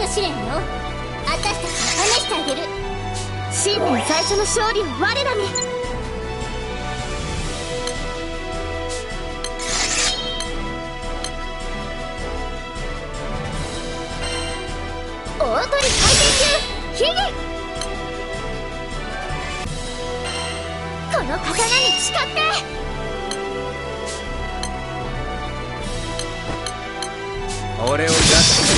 の試練よ。私たちが試してあげる。新年最初の勝利を我らに。大鳥回転中ヒギこの刀に誓って。俺をガッ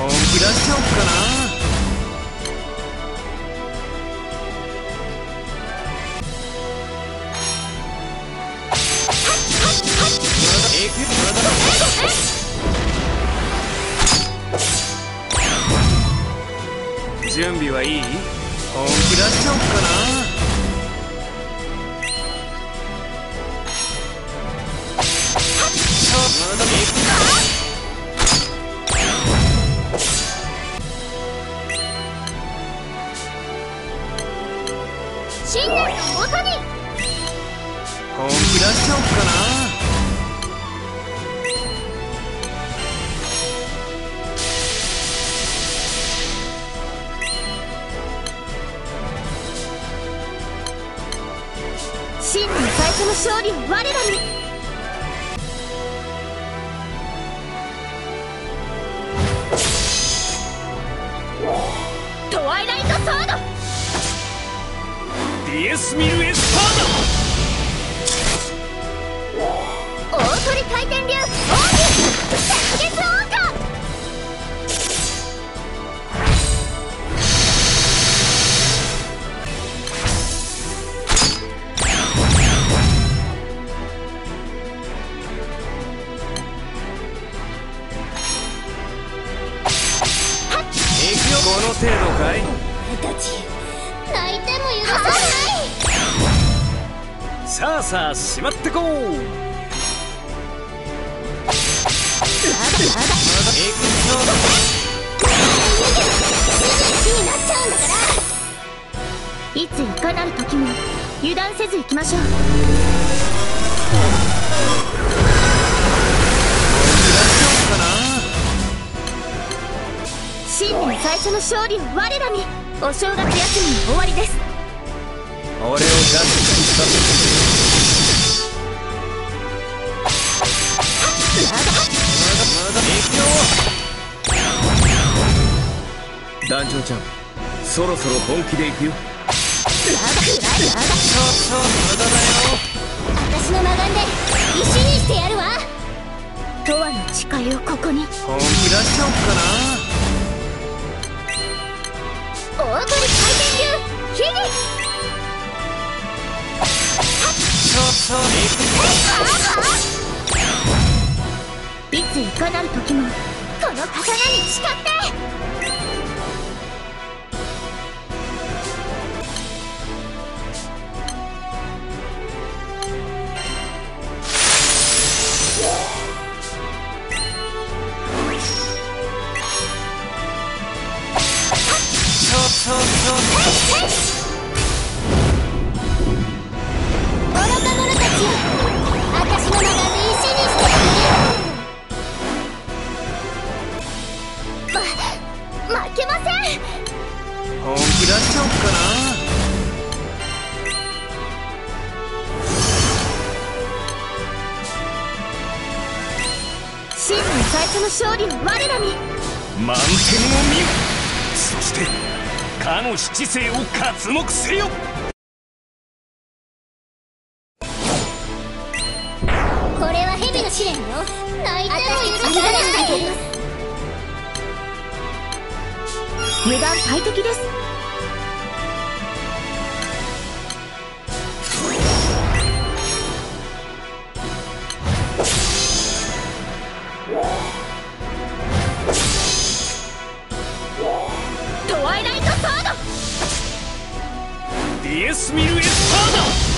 本気出しちゃおっかな。準備はいい本気出しちゃおっかな新年のもとに本気出しちゃおっかな。新年最初の勝利を我らにディエスミルエスパー大鳥回転流奥義雪月王冠この程度かい？俺たち泣いても許さないさあさあしまってこうまだまだ行くぞ気になっちゃうんだからいついかなる時も油断せず行きましょうかな新年最初の勝利を我らにお正月休みの終わりです。俺をガッツリさせまだまだ行くよ。団長ちゃんそろそろ本気で行くよ私の魔眼で石にしてやるわ永遠の誓いをここに本気出しちゃおっかないついかなる時もこの刀に誓って気出しちゃおっかな新年最初の勝利を我らに。満天を見よ。そしてかの七星を刮目せよ。これは蛇の試練よ。泣いても許さない。油断大敵です Furious Portal!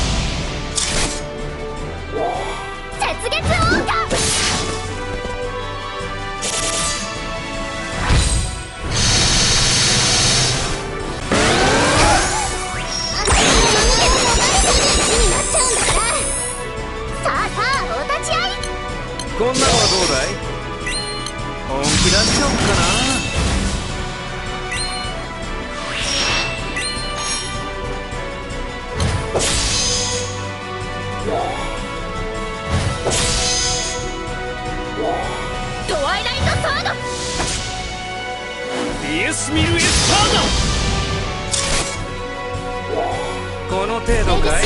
スミルエスターナこの程度かい？